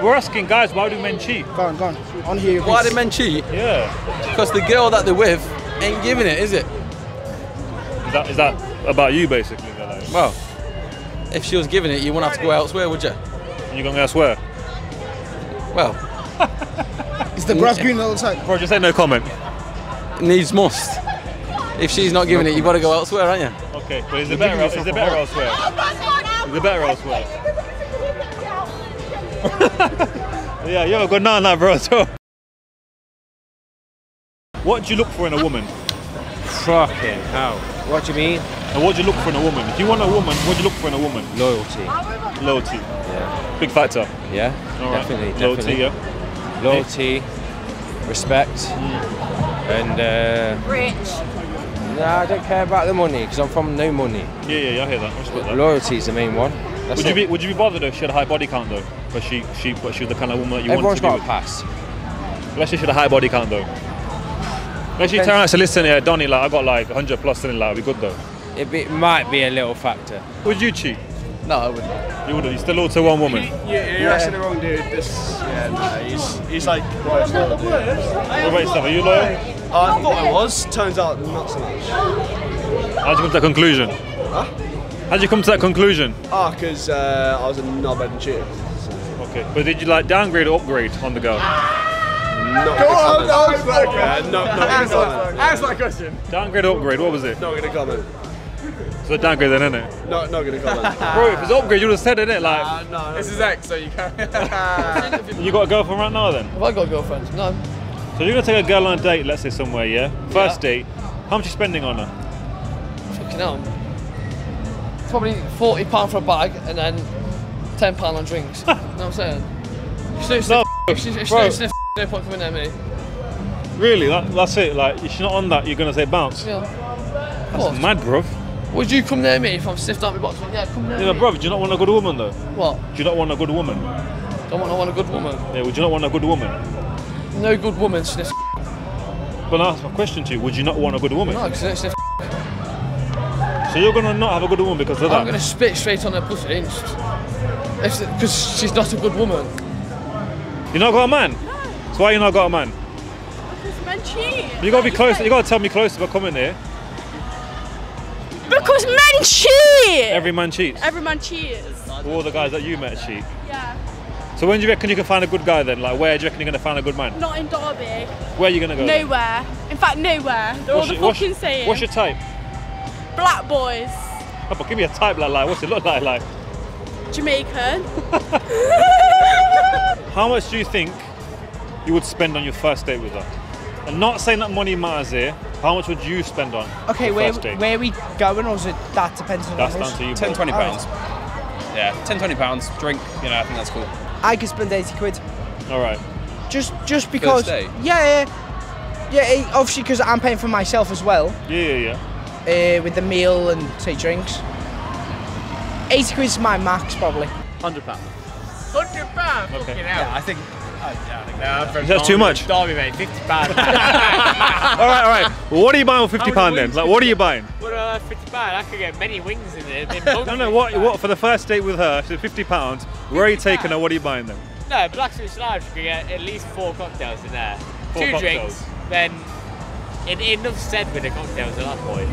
We're asking guys, why do men cheat? Go on, go on. On here. Why do men cheat? Yeah. Because the girl that they're with ain't giving it, is it? Is that, is that about you basically? Like, Well, if she was giving it, you wouldn't have to go elsewhere, would you? and you're going elsewhere? Well, Is the grass green all the time? Bro, just say no comment. needs must. If she's not giving it, you've got to go elsewhere, aren't you? Okay, but is it better, is it better elsewhere? Is it better elsewhere? yeah, you have a good night now, bro. So. What do you look for in a woman? Fucking hell. What do you mean? And what do you look for in a woman? If you want a woman, what do you look for in a woman? Loyalty. Loyalty. Yeah. Big factor. Yeah. All right. definitely. Loyalty, definitely. yeah. Loyalty, respect, and uh, Rich. nah, I don't care about the money because I'm from no money. Yeah, yeah, yeah, I hear that. I respect that. Loyalty is the main one. That's Would you be Would you be bothered if she had a high body count though? But she she but she was the kind of woman that you Everyone's wanted to got be a pass. with. Let's say she had a high body count though. Let's say you turn around and listen, yeah, Donny, like I got like 100 plus, something like, it'd be good though. It, be, might be a little factor. Would you cheat? No, I wouldn't. You wouldn't. You still loyal to one woman. Yeah, you're asking the wrong dude. This, yeah, no, he's, he's like, right, it's not, dude. What about yourself? Are you loyal? I thought I was, turns out not so much. How'd you come to that conclusion? How'd you come to that conclusion? Ah, because uh, I was a knobhead and cheater. Okay, but did you like downgrade or upgrade on the girl? Not Go on, answer that question. No, not gonna comment. Answer that question. Downgrade or upgrade? What was it? Not gonna comment. So downgrade then, innit? Not, it? not gonna comment. Bro, if it's upgrade, you would have said it, innit? Like, Uh, no, This is X, so you can't. you got a girlfriend right now then? Have I got a girlfriend? No. So you're gonna take a girl on a date, let's say somewhere, yeah? First date. How much you spending on her? Fucking hell. Probably forty pound for a bag and then ten pound on drinks. you know what I'm saying? If she don't sniff, if she, if she bro. don't sniff, no point coming at me. Really? That, that's it. Like, if she's not on that, you're gonna say bounce. Yeah. That's mad, bruv. Would you come near me if I'm sniffed out my box? Yeah, come near Yeah, me. bruv, do you not want a good woman though? What? Do you not want a good woman? Don't want, I want a good woman. Yeah, would you not want a good woman? No good woman sniffs. But I that's my question to you. Would you not want a good woman? No, because don't sniff. So you're gonna not have a good woman because of that? I'm gonna spit straight on her pussy. Because she's not a good woman. You not got a man? So why you not got a man? Because men cheat. You gotta be close. You gotta tell me close come in here. Because men cheat. Every man cheats. Every man cheats. All the guys that you met cheat. Yeah. So when do you reckon you can find a good guy then? Like where do you reckon you're gonna find a good man? Not in Derby. Where are you gonna go? then? Nowhere. In fact, nowhere. They're all What's the your- what's- fucking same. What's your type? Black boys. Oh, but give me a type like, like what's it look like like? Jamaican. How much do you think you would spend on your first date with her? And not saying that money matters here. How much would you spend on? Okay, your where first date? where we going, or is it that depends on That's us? down to you. 10, 20 pounds. Yeah, 10, 20 pounds, drink, you know, I think that's cool. I could spend eighty quid. All right. Just just because. First date? Yeah, yeah, yeah. eh, Obviously, because I'm paying for myself as well Yeah, yeah, yeah. uh, with the meal and say drinks. Eighty quid is my max probably. Hundred pounds. Hundred pounds. Fucking hell. Yeah, I think. Nah, I'm from Is that too Derby- much? Derby, mate. Fifty pounds. all right, all right. Well, what are you buying for fifty pound then? Like, what are you buying? what uh, fifty pounds? I could get many wings in there. They're No, no. What, what for the first date with her? So fifty pounds. Where are you taking her? What are you buying then? No, Black Swiss Lounge, you could get at least four cocktails in there. Four Two cocktails. drinks, then it, enough said with the cocktails at that point.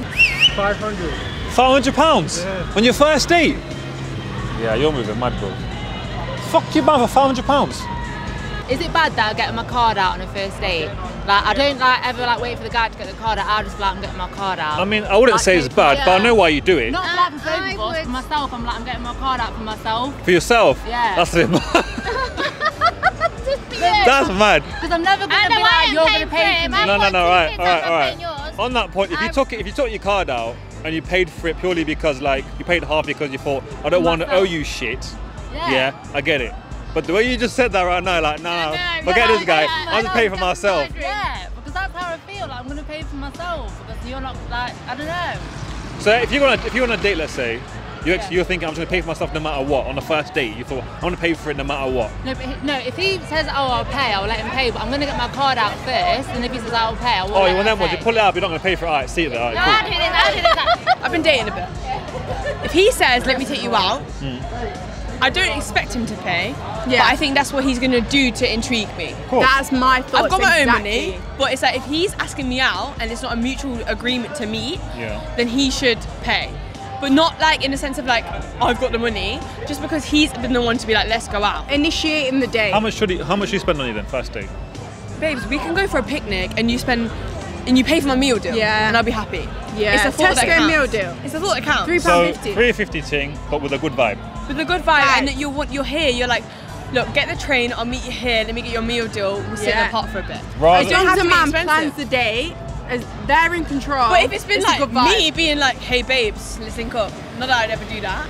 500. 500 pounds on your first date. Yeah, you're moving mad, bro. Fuck you, buying for five hundred pounds. Is it bad that I'm getting my card out on a first date? Like I don't like ever like wait for the guy to get the card out. I'll just be like I'm getting my card out. I mean, I wouldn't Like, say it's no, bad, but I know why you do it. Not uh, like for both of us, for myself. I'm like I'm getting my card out for myself. For yourself. Yeah. That's it. That's mad. Because I'm never gonna I be like you're paying gonna for pay it, for man. me. No, no, no. two Right, kids, all right, I'm all not paying right. yours. On that point, if you took it, if you took your card out and you paid for it purely because like you paid half because you thought I don't want to owe you shit. Yeah. Yeah, I get it. But the way you just said that right now, like, nah, No, no, forget no, this guy. no, no, I'll just no, pay for myself. Yeah, because that's how I feel. Like I'm gonna pay for myself because you're not like I don't know. So if you're on a, if you're on a date, let's say, you actually, you're thinking I'm just gonna pay for myself no matter what. On the first date, you thought I'm gonna pay for it no matter what. No, but he, no. If he says, "Oh, I'll pay," I'll let him pay. But I'm gonna get my card out first, and if he says, "I'll pay," I will. Oh, let you want him them ones? You pull it out, but you're not gonna pay for it. Alright, see it there. Alright, No, cool. I do this, I do this. I've been dating a bit. If he says, let me take you out, hmm. I don't expect him to pay, Yeah. but I think that's what he's gonna do to intrigue me. That's my thoughts. I've got my exactly. own money, but it's like if he's asking me out and it's not a mutual agreement to meet, Yeah. then he should pay. But not like in the sense of like I've got the money, just because he's been the one to be like, let's go out. Initiating the date. How much should he? How much should you spend on you then? First date. Babes, we can go for a picnic and you spend and you pay for my meal deal. Yeah. And I'll be happy. Yeah. It's a thought that Tesco counts. meal deal. It's a thought that counts. Three So pound fifty. three fifty ting, but with a good vibe. With a good vibe Right. and that you want you're here, you're like, look, get the train, I'll meet you here, let me get your meal deal, we'll sit in Yeah. the park for a bit. Rather, As long have as to a be man expensive. plans the date, as they're in control. But if it's been it's like me being like, hey babes, let's link up, not that I'd ever do that,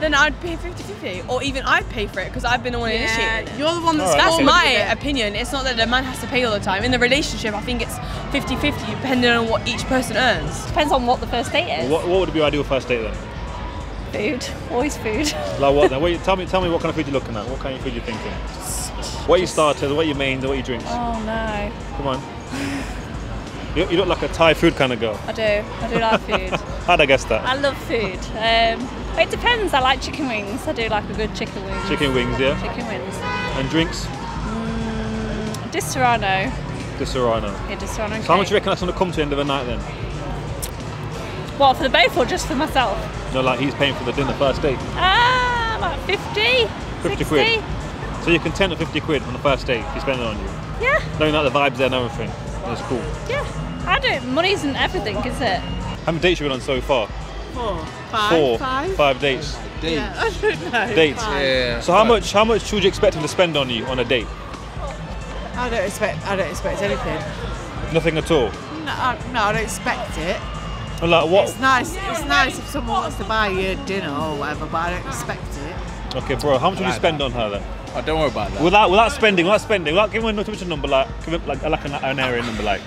then I'd pay 50-50. Or even I'd pay for it because I've been the one yeah, initiating it. you're the one that's Alright, That's my it. opinion. It's not that the man has to pay all the time. In the relationship, I think it's 50-50 depending on what each person earns. Depends on what the first date is. what, what would be your ideal first date then? Food, always food. Like what then? What you, tell me, tell me what kind of food you're looking at. What kind of food you're thinking? What your starters? What your mains? What your drinks? Oh no, Come on. You, you look like a Thai food kind of girl. I do. I do like food. How'd I guess that? I love food. Um, it depends. I like chicken wings. I do like a good chicken wing. Chicken wings, yeah. Chicken wings. And drinks? Disaronno. The Serrano. Yeah, Disaronno. So how much do you reckon that's going to come to the end of the night then? What for the both or just for myself? No, like he's paying for the dinner first date. Ah, like 50, 50 60. quid. So you're content with 50 quid on the first date he's spending on you? Yeah, Knowing that the vibe's there and everything. That's cool. yeah. I don't. Money isn't everything, is it? How many dates have you been on so far? Four, five, Four. five. Five dates. Yeah, I don't know. Dates. Yeah. So how much how much would you expect him to spend on you on a date? I don't expect. I don't expect anything. Nothing at all. No, I, no, I don't expect it. Well, like what? It's nice. It's nice if someone wants to buy you a dinner or whatever, but I don't expect it. Okay, bro. How much would you spend on her then? Oh, don't worry about that. Without without spending, without spending, without giving her no a number, like give it like like an, an area number, like.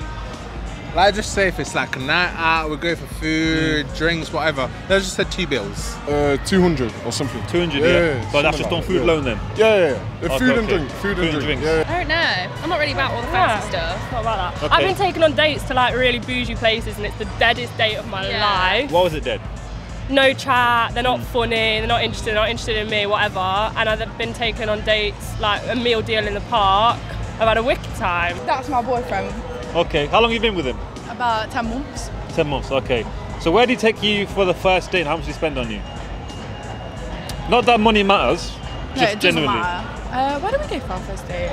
Like just say if it's like a night out, we go for food, drinks, whatever. Let's just say two bills. Uh, 200 or something. 200, yeah. But that's just on food alone then. Yeah, yeah, yeah. The Okay, food and okay. drink. Food, and drink. drinks. Yeah. I don't know. I'm not really about all the fancy stuff. Not about that. Okay. I've been taken on dates to like really bougie places, and it's the deadest date of my life. What was it, dead? No chat. They're not funny. They're not interested. They're not interested in me. Whatever. And I've been taken on dates like a meal deal in the park. I've had a wicked time. That's my boyfriend. Okay. How long have you been with him? About 10 months. Ten months. Okay. So where did he take you for the first date? and How much did he spend on you? Not that money matters. No, just it doesn't genuinely. matter. Uh, where did we go for our first date?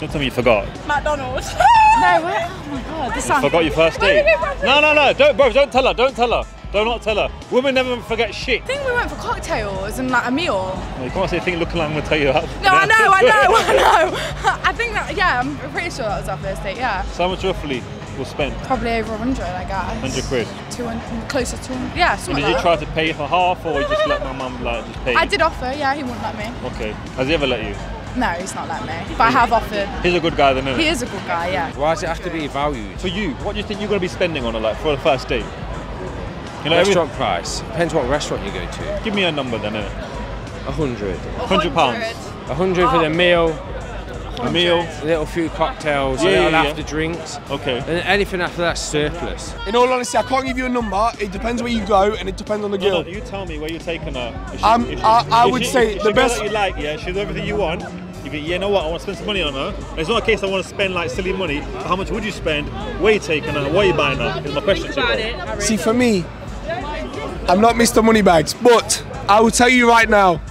Don't tell me you forgot. McDonald's. no, where? Oh my god, this You sounds. forgot your first Where date. did we go for our first No, no, no. Don't, bro. Don't tell her. Don't tell her. Do not not tell her. Women never forget shit. I think we went for cocktails and like a meal. No, you can't say a thing looking like I'm gonna tell you how. No, I know, I know, I know. I think that, yeah, I'm pretty sure that was our first date, yeah. So how much roughly we'll spend? Probably over 100, I guess. 100 quid. 200, closer to 100. Yeah, And did like you that. try to pay for half, or you just let my mum like just pay? I did offer, yeah, he wouldn't let me. Okay. Has he ever let you? No, he's not let me. But I have offered. He's a good guy, then, isn't He is a good guy, yeah. Why does it have to be valued? For you, what do you think you're going to be spending on it, like for the first date? You know, restaurant price depends what restaurant you go to. Give me a number then, innit? A hundred. Hundred pounds. A hundred for the meal. A meal. A little few cocktails. Yeah, little yeah, yeah. after drinks. Okay. And anything after that's surplus. In all honesty, I can't give you a number. It depends where you go, and it depends on the girl. no, you tell me where you're taking her. If Um, if I- I would she- say if the she girl best- you like, yeah, she's everything you want. You go, yeah, you know what? I want to spend some money on her. And it's not a case I want to spend like silly money. But how much would you spend? Where you taking her? What are you buying her? Is my question to you. See, for me, I'm not Mr. Moneybags, but I will tell you right now.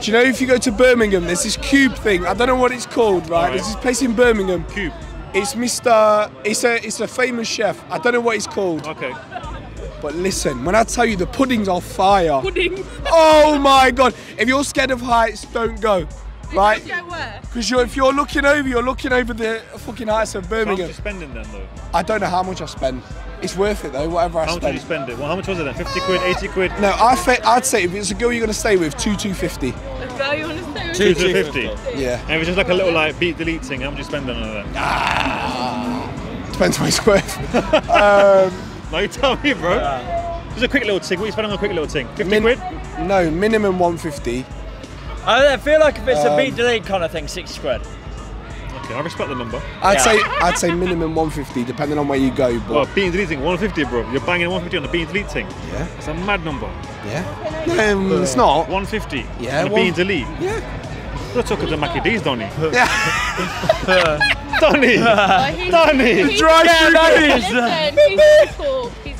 Do you know if you go to Birmingham, there's this cube thing. I don't know what it's called, right? Oh, there's this place in Birmingham. Cube. It's Mr. It's a it's a famous chef. I don't know what it's called. Okay. But listen, when I tell you the puddings are fire. Pudding. Oh my god! If you're scared of heights, don't go. Right? Because you're, if you're looking over, you're looking over the fucking heights of How much are Birmingham. you spending then, though? I don't know how much I spend. It's worth it though, whatever I How much did spend. you spend it? Well, how much was it then? 50 quid, 80 quid? No, I fe- I'd say if it's a girl you're gonna stay with, two two fifty. The girl you want to stay with? Two to 50. Yeah. And if it's just like a little like beat delete thing, how much you spending on that? Depends on my square. um, no, you tell me, bro. Just a quick little thing. What are you spending on a quick little thing? 50 quid? No, minimum one fifty. I feel like if it's a Um, beat delete kind of thing, 60 quid. Okay, I respect the number. I'd Yeah. say I'd say minimum one fifty, depending on where you go. But Well, beat and delete thing, 150, bro. You're banging 150 on the beat and delete thing. Yeah. It's a mad number. Yeah. Um, it's not. 150. Yeah, And a one- bean to leave. Yeah. You're talking to Mackie D's, Donny. Yeah. Donny. Donny. Drive through Listen, he's all. He's all talk.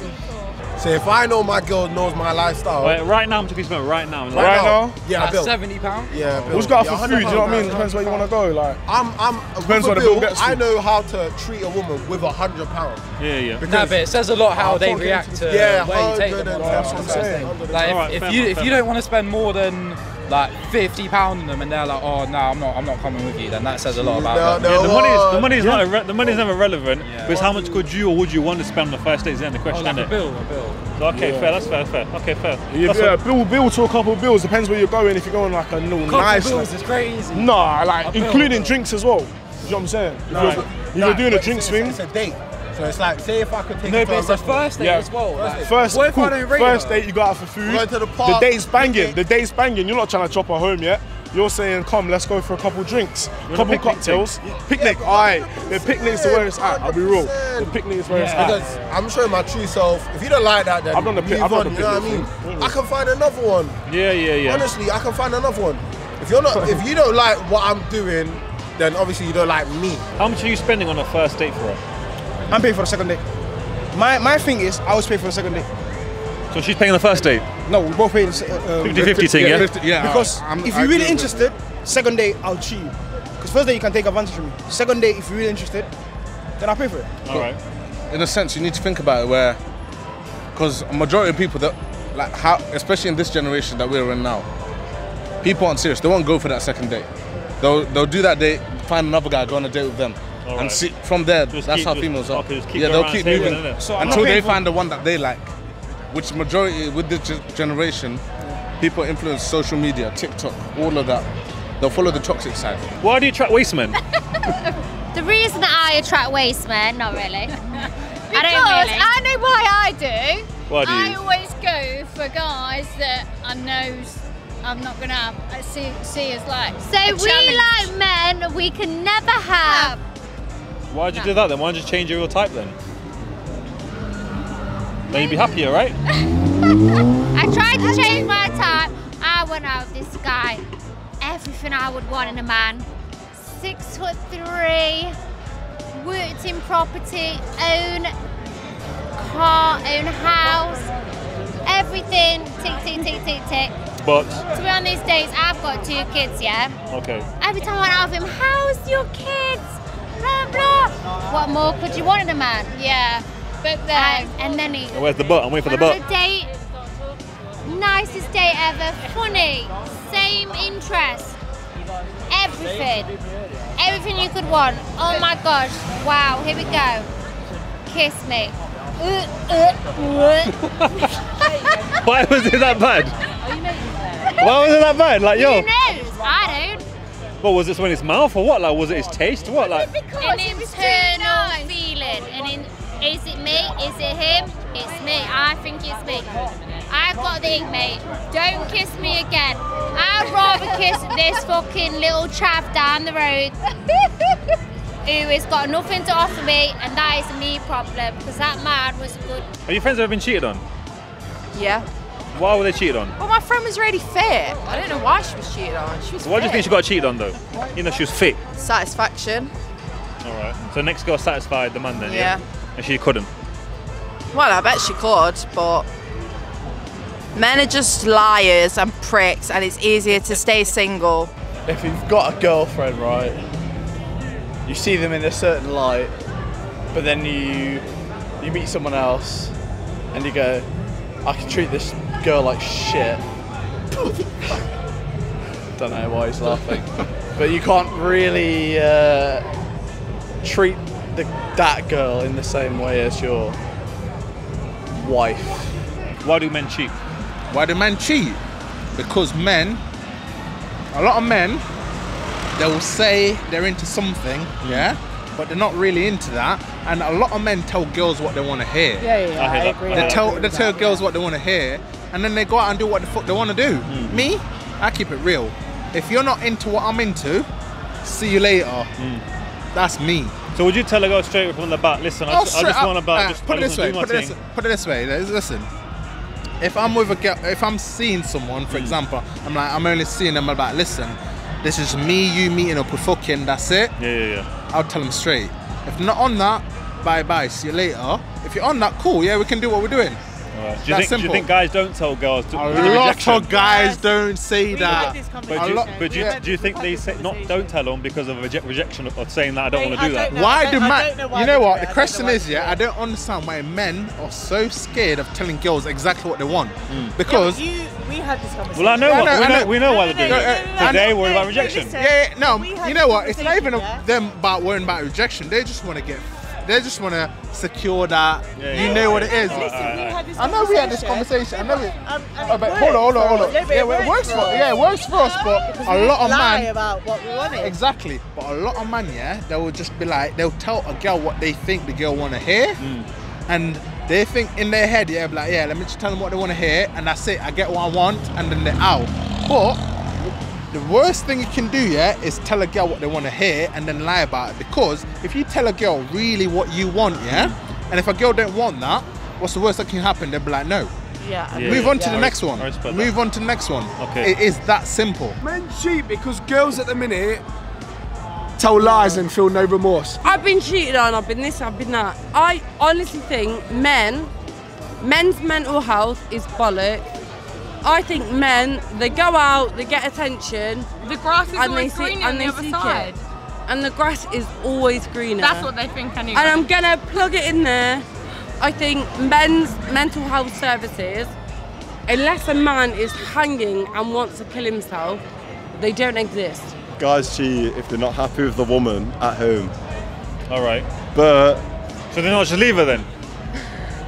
So if I know my girl knows my lifestyle. Wait, right now, I'm talking about right now. Right now? Yeah, I Bill. Seventy pound. Yeah, Bill. Who's got Yeah, for food? Do You know what I mean? Depends where you want to go. Like, I'm, I'm. Depends with what a the bill bill, gets I know how to treat a woman with a hundred pound. Yeah, yeah. No, but it says a lot how I'm they react to Yeah, where you take them. 110, that's what I'm saying. Like, if, Alright, if fair you if you don't want to spend more than like fifty pound on them, and they're like, oh no, I'm not, I'm not coming with you, then that says a lot about them. Yeah, the money is the money is not irre- the money is never relevant. But it's how much could you or would you want to spend on the first date? Is then the oh, question, Oh, like isn't a it? bill, a bill. So, okay, Yeah. fair. That's fair. Fair. Okay, fair. yeah, That's yeah, what- bill, bill to a couple of bills. Depends where you're going. If you're going like a little Couple nice. bills like- is crazy. Nah, like A including bro. drinks as well. You know what I'm saying? If Right. you're, if Nah, you're doing a drinks it's, thing. It's a date. So it's like, say if I could take No, you but to it's a a restaurant. first date Yeah. as well. Like, First, what if cool. I don't rate first date you go out for food. Going to the the park, day's banging. picnic. The day's banging. You're not trying to chop her home yet. You're saying, come, let's go for a couple drinks, You're couple picnic cocktails. Picnic, alright. The picnic's to where it's at. I'll be real. The picnic is where it's at. Because I'm showing my true self. If you don't like that, then I've done the move I've done on. the you know what I mean? I can find another one. Yeah, yeah, yeah. Honestly, I can find another one. If you're not, if you don't like what I'm doing, then obviously you don't like me. How much are you spending on a first date for her? I'm paying for the second date. My my thing is, I always pay for the second date. So she's paying the first date. No, we both pay the se- uh, 50-50 thing, yeah? 50 yeah, Because I'm- if you're really interested, second date I'll treat you. Because first day you can take advantage of me. Second day, if you're really interested, then I'll pay for it. All right. in a sense, you need to think about it where, because a majority of people that, like, how, especially in this generation that we're in now, people aren't serious. They won't go for that second date. They'll they'll do that date, find another guy, go on a date with them, Alright. and see from there. Just that's keep- how females are. okay, keep yeah, they'll keep moving innit? So until not they find the one that they like. Which majority with this generation, people influence social media, TikTok, all of that. They'll follow the toxic side. Why do you attract waste men? The reason that I attract waste men, not really. I Because don't really. I know why I do. Why do I you? always go for guys that I know I'm not gonna uh, see, see as like. So a we challenge. like men we can never have. Why'd you do that then? Why don't you change your real type then? Then you'd be happier, right? I tried to change my type. I went out with this guy. Everything I would want in a man. Six foot three, worked in property, own car, own house, everything. Tick, tick, tick, tick, tick. But To be on these days, I've got two kids, yeah? okay. Every time I went out with him, how's your kids? Blah, blah. What more could you want in a man? Yeah, but And, then and then he Where's the butt? I'm waiting for the went butt. on a date. Nicest date ever. Funny. Same interest. Everything. Everything you could want. Oh my gosh. Wow. Here we go. Kiss me. Uh, uh, uh. Why was it that bad? Why was it that bad? Like, yo, Who knows? I don't. What was it? When his mouth or what? Like, was it his taste? What? Like, An internal feeling. And in, is it me? Is it him? It's me. I think it's me. I've got the ink, mate. Don't kiss me again. I'd rather kiss this fucking little chav down the road who has got nothing to offer me, and that is a me problem because that man was good. have your friends ever been cheated on? Yeah. Why were they cheated on? Well, my friend was really fit. I don't know why she was cheated on. She was Why do you think she got cheated on though? You know, she was fit. Satisfaction. All right. So next girl satisfied the man then. Yeah. And she couldn't. Well, I bet she could, but men are just liars and pricks, and it's easier to stay single. if you've got a girlfriend, right, you see them in a certain light, but then you you meet someone else, and you go, I can treat this girl like shit. Don't know why he's laughing, but you can't really uh, treat the, that girl in the same way as your wife. Why do men cheat? Why do men cheat? Because men, a lot of men, they will say they're into something, yeah, but they're not really into that. And a lot of men tell girls what they want to hear. Yeah, yeah, yeah, I I hear that. agree. They tell agree they tell that. girls what they want to hear, and then they go out and do what the fuck they want to do. Hmm. Me, I keep it real. If you're not into what I'm into, see you later. That's me. So would you tell a girl straight from the bat? Listen, I Oh, just, I just want about uh, just put it this way. Put do my it this, put it this way. Listen, if I'm with a girl, if I'm seeing someone, Mm. for example, I'm like, I'm only seeing them about, listen, this is me, you meeting up with fucking, that's it. Yeah, yeah, yeah. I'll tell them straight. If not on that, bye bye, see you later. If you're on that, cool, yeah, we can do what we're doing. Alright. Do you think? Do you think guys don't tell girls? To, A with the lot rejection? of guys don't say that. But, do you, lot- but do, yeah. do you think they say not don't tell them because of reje- rejection of, of saying that I don't want to do that? Why do men? You know what? The question is, yeah, I don't understand why men are so scared of telling girls exactly what they want. Hmm. Because you, we had this conversation. Well, I know, I what, know, we, I know, know. we know why they're doing No, it. Because they know- worry about rejection. yeah, yeah, no, you know what? It's not even them about worrying about rejection. They just want to get. They just want to secure that. Yeah, you yeah. know what it is. Listen, we had I know we had this conversation. I know it. Um, Oh, but hold on, hold on, hold on. worked for us. Yeah, it works for yeah, it works for us, but a lot of lie man about what we wanted. Exactly. But a lot of man, yeah, they will just be like, they'll tell a girl what they think the girl want to hear. And they think in their head, yeah, like, yeah, let me just tell them what they want to hear. And that's it. I get what I want. And then they're out. But the worst thing you can do, yeah, is tell a girl what they want to hear and then lie about it. Because if you tell a girl really what you want, yeah, and if a girl don't want that, what's the worst that can happen? They'll be like, no. Yeah. Yeah, Move yeah. on to the next one. Move on to the next one. Okay. It is that simple. Men cheat because girls at the minute tell lies and feel no remorse. I've been cheated on, I've been this, I've been that. I honestly think men, men's mental health is bollock. I think men, they go out, they get attention. The grass is and always they see, greener on the other side. It. And the grass is always greener. That's what they think anyway. And I'm gonna plug it in there. I think men's mental health services, unless a man is hanging and wants to kill himself, they don't exist. Guys cheat if they're not happy with the woman at home. All right. But So then I'll just leave her then.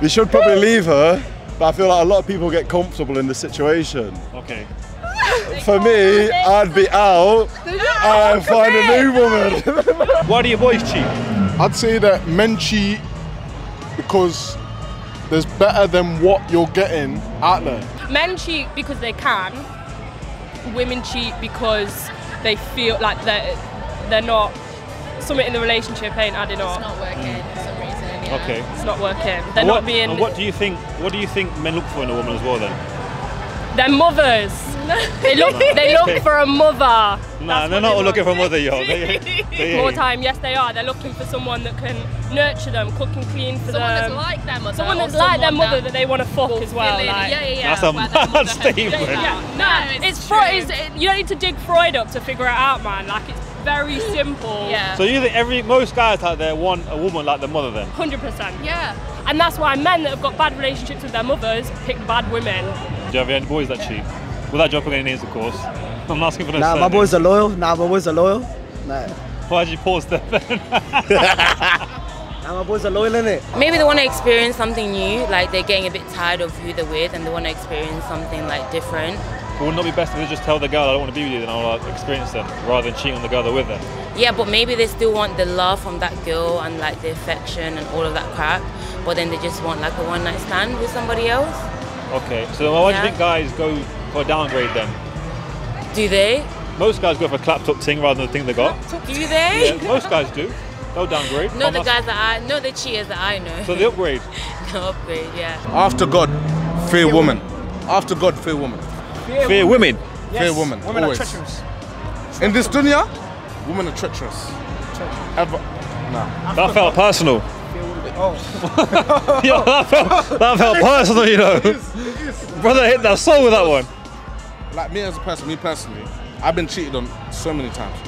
they should probably leave her. But I feel like a lot of people get comfortable in the situation. Okay. For me, I'd be out and find a new woman. Why do your boys cheat? I'd say that men cheat because there's better than what you're getting out there. Men cheat because they can. Women cheat because they feel like they're they're not something in the relationship ain't adding up. It's not working for some reason. Yeah. Okay. It's not working. They're And not what, being. And what do you think? What do you think men look for in a woman as well then? They're mothers. they look. They look for a mother. Nah, they're not all looking for a mother, yo. They, they, More time, yes, they are. They're looking for someone that can nurture them, cook and clean for Someone them. that's like their mother Someone or that's like their someone mother that that, they want to fuck as well. like- yeah, yeah, yeah, That's a where mad statement. Yeah, Yeah, yeah. no, it's, it's Fro- true. it's you don't need to dig Freud up to figure it out, man. Like it's very simple. Yeah. So you think every most guys out there want a woman like their mother then? Hundred percent. Yeah. And that's why men that have got bad relationships with their mothers pick bad women. Do you have any boys that cheat? Without dropping any names, of course. I'm asking for no Nah, my surnames. boys are loyal. Nah, my boys are loyal. Nah, Why'd you pause there then? nah my boys are loyal in it. Maybe they want to experience something new, like they're getting a bit tired of who they're with and they want to experience something like different. Would it not be best if they just tell the girl I don't want to be with you, then I'll like, experience them, rather than cheating on the girl they're with them? Yeah, but maybe they still want the love from that girl and like the affection and all of that crap, but then they just want like a one night stand with somebody else. Okay, so why do Yeah. you think guys go for a downgrade then? Do they? Most guys go for a clapped up thing rather than the thing they got. Do they? Yeah, most guys do. They'll downgrade. Not the guys that I, not the cheaters that I know. So they upgrade. the upgrade, yeah. After God, fear woman. After God, fear woman. Fear women. Fear women. Women always. are treacherous. In this dunya, women are treacherous. Ever. Nah. That felt personal. Oh. Yo, that felt, that felt personal, you know. Brother hit that soul with that one. Like me as a person, me personally, I've been cheated on so many times.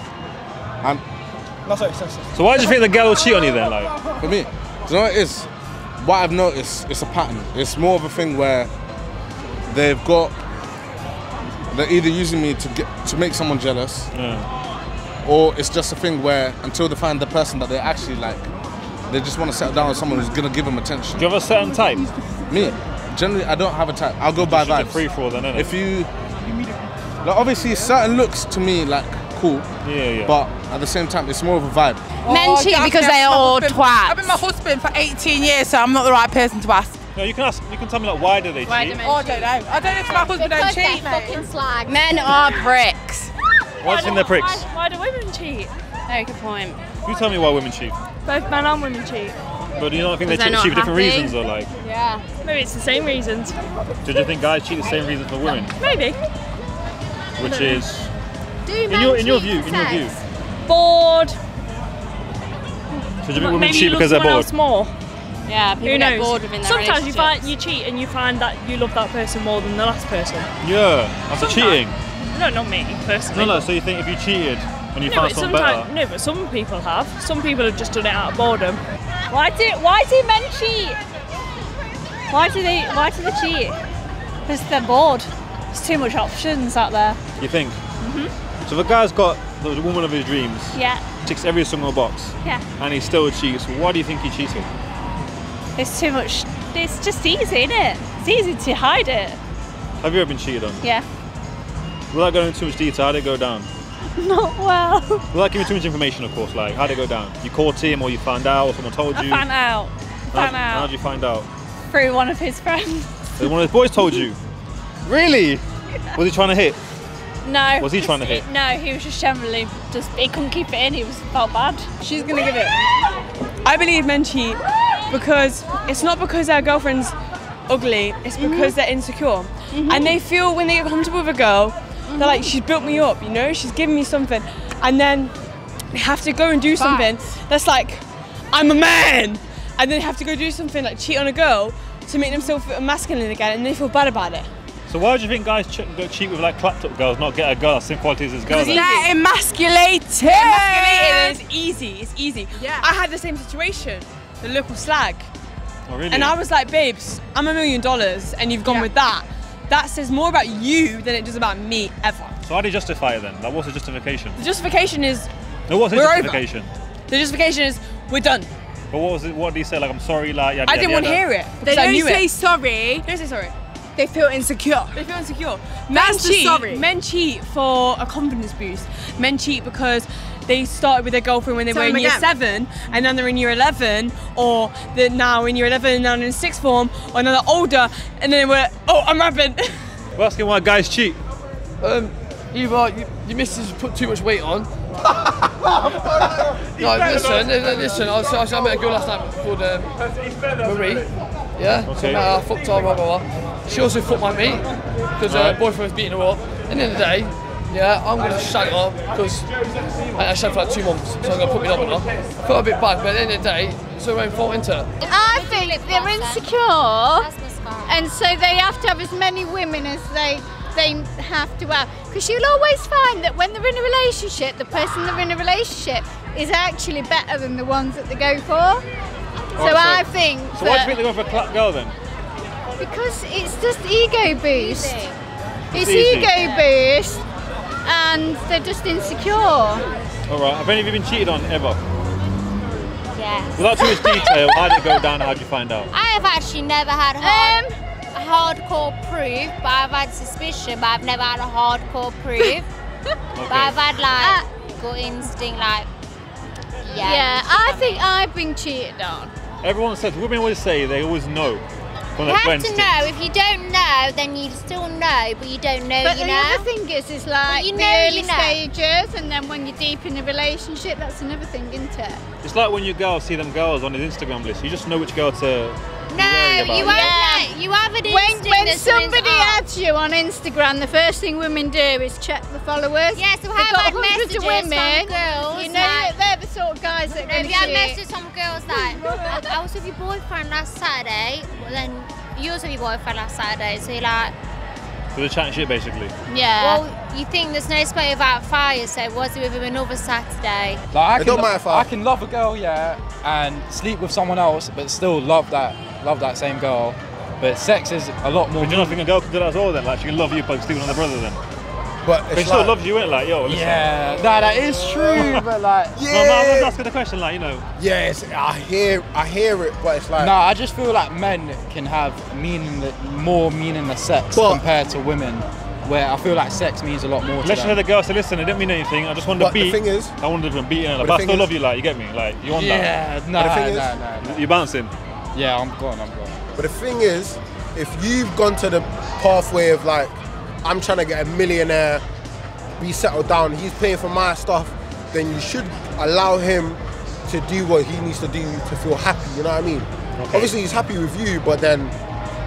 And No, sorry, sorry, sorry. So why do you think the girl will cheat on you then? Like, for me, do you know what it is? What I've noticed, it's a pattern. It's more of a thing where they've got, they're either using me to get to make someone jealous, or it's just a thing where until they find the person that they actually like, they just want to settle down with someone who's gonna give them attention. do you have a certain type? Me, generally, I don't have a type. I'll go by Just a vibes. free for all then, innit? If you, like, obviously, certain looks to me like cool. Yeah, yeah. But at the same time, it's more of a vibe. Men oh, cheat because they are all twat. I've been my husband for 18 years, so I'm not the right person to ask. No, you can ask. You can tell me like why do they cheat? Oh, I don't know. I don't know if my husband don't Because cheat, they're fucking slag. Men are pricks. What's in you think pricks? Why, why do women cheat? No, good point. You tell me why women cheat. Both men and women cheat. But do you not think they Because cheat for different reasons or like? Yeah. Maybe it's the same reasons. Do you think guys cheat the same reasons for women? Maybe. Which is Do in your in your view, in your view. Bored. So do you think women cheat because they're bored? else more. Yeah, people Who get bored within their Sometimes you find you cheat and you find that you love that person more than the last person. Yeah, that's Sometimes. cheating. No, not me personally. No, no. So you think if you cheated and you no, found but someone sometimes, better? no, but some people have. Some people have just done it out of boredom. Why do Why do men cheat? Why do they Why do they cheat? Because they're bored. There's too much options out there. You think? Mhm. So the guy's got the woman of his dreams, Yeah. ticks every single box, Yeah. and he still cheats, why do you think he cheated? It's too much. It's just easy, isn't it? It's easy to hide it. Have you ever been cheated on? Yeah. Without going into too much detail, how did it go down? Not well. Without giving too much information, of course. Like, how did it go down? You caught him, or you found out, or someone told I you? found out. How, Found how out How did you find out? through one of his friends. So One of his boys told you. Really? Was he trying to hit? No. Was he trying to just- hit? No, he was just generally just he couldn't keep it in. He was felt bad. She's gonna give it. I believe men cheat because it's not because their girlfriend's ugly. It's because they're insecure, and they feel when they get comfortable with a girl, they're like, she's built me up. You know, she's given me something, and then they have to go and do something that's like, I'm a man, and then they have to go do something like cheat on a girl to make themselves feel masculine again, and they feel bad about it. So why do you think guys ch- go cheat with like clapped up girls, not get a girl same quality as girls? girl? Because then? they're emasculated. Emasculated. and It's easy. It's easy. Yeah. I had the same situation. The local slag. Oh, really? And I was like, babes, I'm a million dollars, and you've gone with that. That says more about you than it does about me ever. So how do you justify it then? Like, what's the justification? The justification is No, what's the We're over. justification? the justification is we're done. But what was it? What did he say? Like, I'm sorry, like, yada, I didn't want to hear it. They don't knew say it. sorry. They don't say sorry. They feel insecure. They feel insecure. Men That's the cheat. sorry. Men cheat for a confidence boost. Men cheat because they started with their girlfriend when they Tell were in year again. seven, and now they're in year eleven, or they're now in year eleven and now in sixth form, or now they're older, and then they were, oh, I'm rapping. We're asking why guys cheat. Um, either you, your missus put too much weight on. no, listen, uh, listen. I, was, I, was, I met a girl last night called um, Marie. Yeah. So Okay. I met her, I fucked her, blah blah blah. She also fucked my mate because her Right. boyfriend was beating her up. At the end of the day, yeah, I'm gonna shut up because I, I shagged for like two months, so I'm gonna put me up on her. Felt a bit bad, but at the end of the day, it's her own fault, isn't it? I think they're insecure, and so they have to have as many women as they they have to have. Because you'll always find that when they're in a relationship, the person they're in a relationship is actually better than the ones that they go for. Oh, so Alright, I think So why do you that think they're going for a clap girl then? because it's just ego boost. It's easy. ego boost, and they're just insecure. All right. Have any of you been cheated on ever? Yes. Without too much detail, how did it go down? How did you find out? I have actually never had hard, um, hardcore proof, but I've had suspicion, but I've never had a hardcore proof. But I've had like uh, gut instinct, like yeah. Yeah, I think I've been cheated on. Everyone says women always say they always know from You have friends. to know. If you don't know, then you still know, but you don't know. But you the know. other thing is, is like you the early you know. stages, and then when you're deep in a relationship, that's another thing, isn't it? It's like when you girls see them girls on his Instagram list. You just know which girl to. Be No, wary about. you have no, you have an When, when somebody oh. off. adds you on Instagram, the first thing women do is check the followers. Yeah, so They've how got about hundreds of messages women. from girls? You know like- they're the sort of guys that No, are if going you had messages from girls like, I, I was with your boyfriend last Saturday, well, then you was with your boyfriend last Saturday, so you're like, So they're chatting shit basically. Yeah. well, you think there's no smoke without fire, so was he with him another Saturday? Like, I It can, don't lo- matter I- I can love a girl, yeah, and sleep with someone else, but still love that love that same girl. But sex is a lot more. But do you not think a girl can do that as well then? Like she can love you but sleep with another brother then? But But it's she still like, loves you, ain't like, yo, listen. Yeah, nah, that is true, but like. No, man, I was asking the question, like, you know. yes, I hear, I hear it, but it's like, No, I just feel like men can have meaning more meaningless sex But- compared to women, where I feel like sex means a lot more. to Let's just them. hear the girl say, listen, it didn't mean anything. I just wanted But to the thing is- I wanted to beat her, But like, but I still is- love you, like, you get me? Like, you want Yeah, that? nah, But the thing nah, nah, nah. You're bouncing. Yeah, I'm gone. I'm gone. But the thing is, if you've gone to the pathway of like, I'm trying to get a millionaire, be settled down, he's paying for my stuff, then you should allow him to do what he needs to do to feel happy. You know what I mean? Okay. Obviously, he's happy with you, but then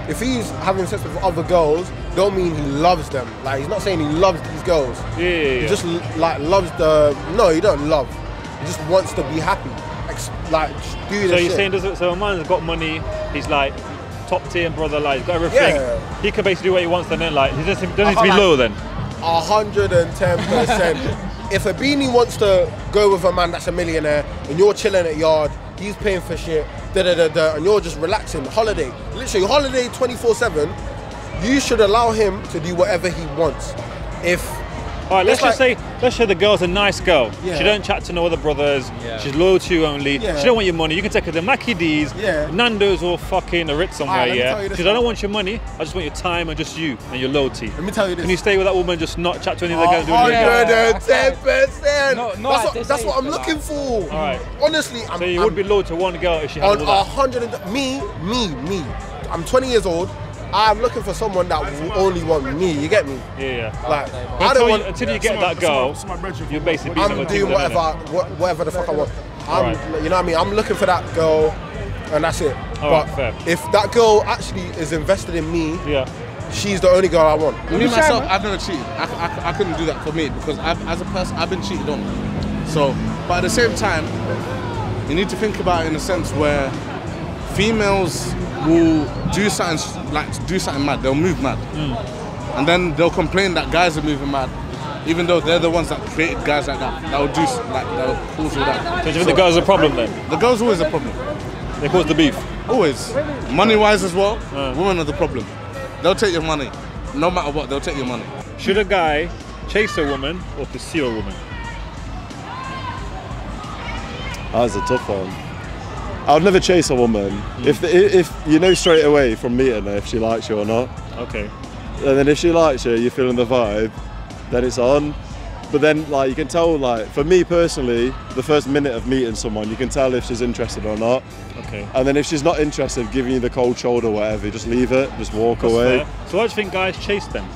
if he's having sex with other girls, don't mean he loves them. Like he's not saying he loves these girls. Yeah, yeah, He just like loves the. No, he don't love. He just wants to be happy. Ex- like just do So you're shit. saying, does it, so a man's got money, he's like top tier brother, like he's got everything. Yeah. He can basically do what he wants, and then like he doesn't, doesn't need to be uh-huh. can't loyal then. A hundred and ten percent. If a beanie wants to go with a man that's a millionaire and you're chilling at yard, he's paying for shit, da da da da, and you're just relaxing, holiday, literally holiday 24/7, you should allow him to do whatever he wants. If All right, let's It's just say, let's say the girl's a nice girl. Yeah. She don't chat to no other brothers. Yeah. She's loyal to you only. Yeah. She don't want your money. You can take her to Mackie D's, Yeah. Nando's, or fucking a Ritz somewhere. Alright, let me yeah. tell you Because I don't want your money. I just want your time and just you and your loyalty. Let me tell you this. Can you stay with that woman? Just not chat to any of the girls. doing hundred anything? and ten percent. not That's at what, this that's age, what I'm looking like- for. All right. Honestly, I'm, So you I'm would be loyal to one girl if she had on all a that. hundred and me, me, me. I'm 20 years old. I'm looking for someone that will only want me. You get me? Yeah, yeah. Like But I don't you, want until you get that girl, you're basically being I'm doing team whatever, innit? whatever the fuck I want. I'm, Alright. you know what I mean? I'm looking for that girl, and that's it. Alright, but fair. if that girl actually is invested in me, yeah, she's the only girl I want. Me myself, I've never cheated. I, I, I couldn't do that for me because I've, as a person, I've been cheated on. So, but at the same time, you need to think about it in a sense where females will do something like do something mad. They'll move mad, mm. and then they'll complain that guys are moving mad, even though they're the ones that created guys like that. That will do like that will cause all that. So do you think the girl's are a problem then? The girl's always a problem. They cause the beef. Always. Money wise as well, uh. women are the problem. They'll take your money. No matter what, they'll take your money. Should a guy chase a woman or pursue a woman? That's a tough one. I would never chase a woman hmm. if the, if you know straight away from meeting her if she likes you or not. Okay. And then if she likes you, you're feeling the vibe, then it's on. But then like you can tell like for me personally, the first minute of meeting someone, you can tell if she's interested or not. Okay. And then if she's not interested, giving you the cold shoulder, or whatever, just leave it, just walk That's away. fair. So why do you think guys chase them?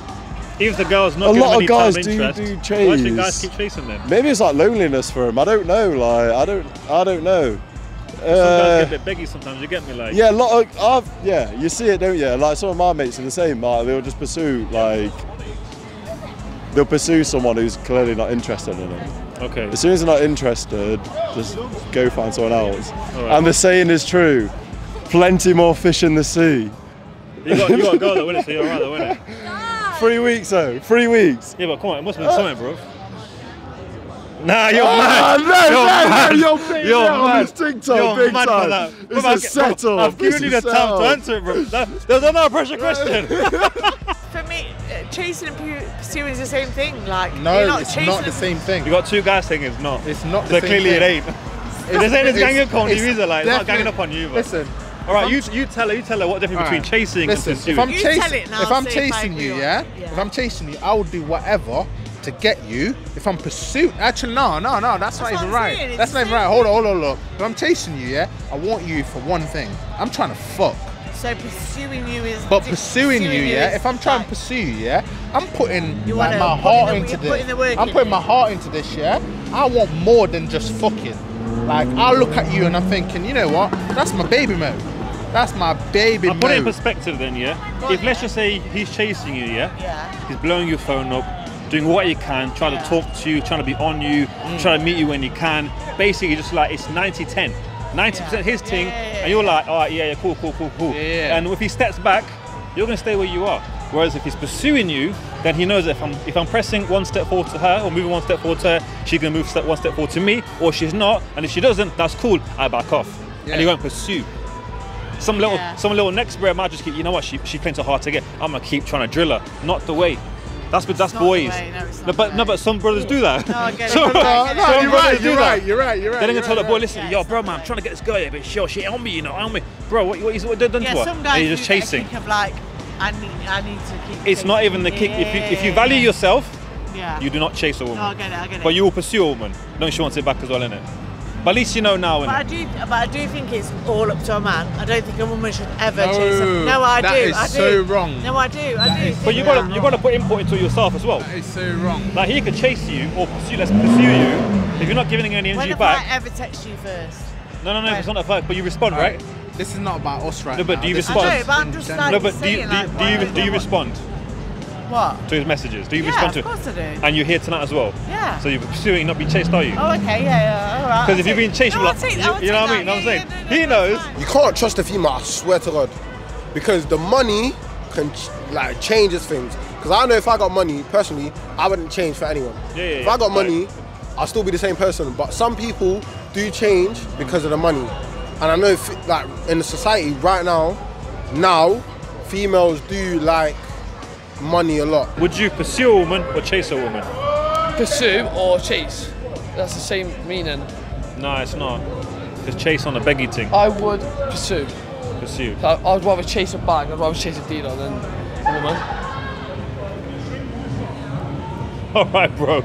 Even if the girl's not A lot of guys do- interest, do why do you think guys keep chasing them? Maybe it's like loneliness for him. I don't know. Like I don't, I don't know. Some guys Uh, get a bit beggy sometimes. You get me, like yeah, a lot of, I've, yeah, you see it, don't you? Like some of my mates are the same. Like they'll just pursue, like they'll pursue someone who's clearly not interested in it. Okay. As soon as they're not interested, just go find someone else. Alright. And the saying is true: plenty more fish in the sea. You got, you got a girl that win it, so you're alright, though, innit? Three weeks, though. Three weeks. Yeah, but come on, it must have been something, bro. Nah, you're Oh, mad. no, you're no, no, mad. you're big you're now on this TikTok, you're big mad time. for that. It's Bro, a I've- bro. I've given you the a time to answer it, bro. That, there was another pressure question. For me, uh, chasing and pursuing is the same thing. Like No, you're not it's chasing not the same thing. You got two guys saying it's not. It's not So the same clearly it ain't. They're saying it's ganging up on you it's either. Like, it's not ganging up on you. But. Listen. All right, you you tell her. You tell her what the difference between chasing Listen, and pursuing. if I'm You chasing, tell it and if I'll I'm see if chasing you, or yeah? if I'm chasing you, I will do whatever to get you. If I'm pursuing, actually, no, no, no, that's, not even I'm right. saying, That's the not even right. Hold on, hold on, look. If I'm chasing you, yeah, I want you for one thing. I'm trying to fuck. So pursuing you is. But pursuing you, yeah, if I'm trying to pursue you, yeah, I'm putting You like, wanna my put heart in the- into this. putting the work I'm in putting it. my heart into this, yeah. I want more than just fucking. Like I look at you and I'm thinking, you know what? That's my baby mode. That's my baby I'll put it in perspective then, yeah? If let's just say he's chasing you, yeah. yeah? He's blowing your phone up, doing what he can, trying to talk to you, trying to be on you, Mm. trying to meet you when he can. Basically, just like it's 90 10. 90% his thing, and you're like, all right, yeah, yeah, cool, cool, cool, cool. And if he steps back, you're going to stay where you are. Whereas if he's pursuing you, then he knows that if I'm if I'm pressing one step forward to her or moving one step forward to her, she's gonna move step one step forward to me, or she's not. And if she doesn't, that's cool. I back off, and he won't pursue. Some little some little next bro might just keep. You know what? She she playing too hard to get. I'm gonna keep trying to drill her. Not the way. That's but that's boys. no, No, but no, but some brothers do that. No, I get it. Some- No, I get it. some you're right, you're right, you're right, you're right, They're gonna tell the right, boy, right. listen, yo, bro, man, I'm trying to get this girl, here, but sure, she on me, you know, on me, bro. What, what, he's what done to Yeah, her? some And guys you're just do get a chasing. kick of like, I need, I need to keep. It's not even the kick. If you if you value yourself, Yeah. you do not chase a woman. No, I get it, I get it. But you will pursue a woman. Don't she wants it back as well, innit? But at least you know now. But I do, but I do think it's all up to a man. I don't think a woman should ever No, chase a No, I that do. is I do. so wrong. No, I do. I do. But think you that. gotta you gotta put input into yourself as well. That is so wrong. Like he could chase you or pursue, let's pursue you. If you're not giving any When energy have back, I ever text you first? no, no, no, it's not a fact. But you respond, right? This is not about us right No, but now. do you This respond? I know, but I'm just like no, but do you, saying, do, do you do you respond What? to his messages? Do you Yeah, respond of to? course I do. And you're here tonight as well. Yeah. So you're pursuing, not being chased, are you? Oh, okay, yeah, yeah, all right. Because if you're being take- chased, no, you're like, take- you, you know what I take mean? Know what I'm that. saying? he knows. You can't trust a female, I swear to God. Because the money can like changes things. Because I know if I got money, personally, I wouldn't change for anyone. Yeah, yeah, if yeah. I got money, I'll still be the same person. But some people do change because of the money. And I know if, like in the society right now, now, females do like money a lot. Would you pursue a woman or chase a woman? Pursue or chase? That's the same meaning. No, it's not. It's chase on a begging thing. I would pursue. Pursue. I, I'd rather chase a bag. I'd rather chase a dealer than a woman. All right, bro.